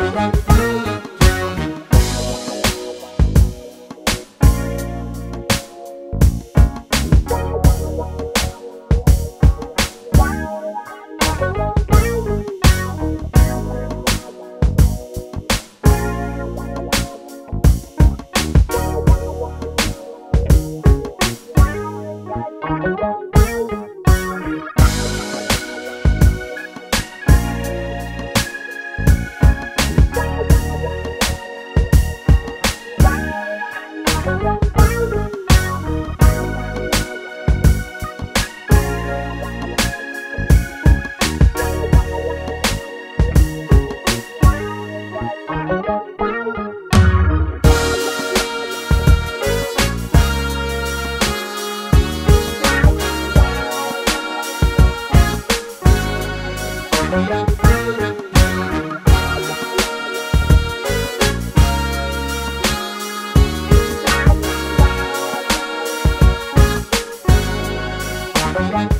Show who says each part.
Speaker 1: Música Thank.